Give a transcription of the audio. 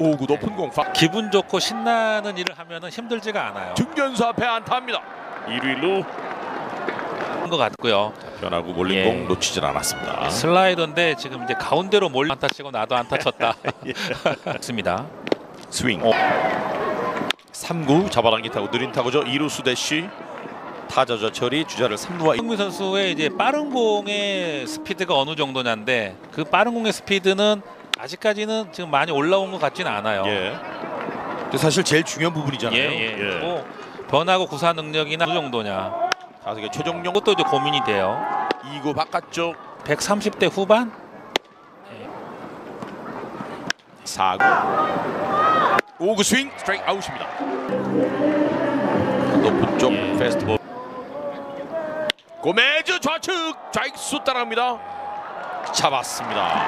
5구 높은 공 파. 기분 좋고 신나는 일을 하면은 힘들지가 않아요. 중견수 앞에 안타입니다. 1루일루 그런 것 같고요. 변하고 몰린 예. 공 놓치질 않았습니다. 슬라이더인데 지금 이제 가운데로 몰 안타 치고 나도 안타 쳤다. 맞습니다. 스윙. 어. 3구 잡아당기 타고 느린 타구죠. 2루수 대시 타자자 처리 주자를 3루와 황민 선수의 이제 빠른 공의 스피드가 어느 정도냐인데 그 빠른 공의 스피드는 아직까지는 지금 많이 올라온 것 같지는 않아요. 예. 근데 사실 제일 중요한 부분이잖아요. 예, 예. 뭐 변하고 구사 능력이나 어느 정도냐. 타석의 최종용 그것도 이제 고민이 돼요. 2구 바깥쪽 130대 후반? 4구 5구 스윙 스트라이크 아웃입니다. 높은 쪽 예. 페스트볼 고메즈 좌측 좌익수 따라갑니다. 잡았습니다.